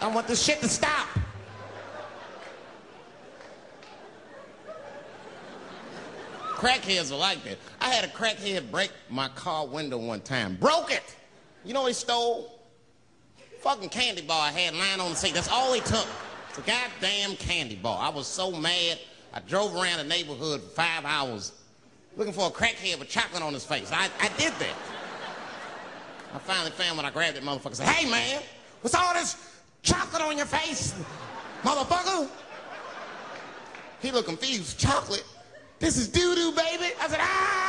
I want this shit to stop. Crackheads are like that. I had a crackhead break my car window one time. Broke it. You know he stole? Fucking candy bar I had lying on the seat. That's all he took. It's a goddamn candy bar. I was so mad. I drove around the neighborhood for five hours looking for a crackhead with chocolate on his face. I, I did that. I finally found when I grabbed that motherfucker. And said, "Hey man, what's all this chocolate on your face, motherfucker?" He looked confused. Chocolate? This is doo doo, baby. I said, "Ah."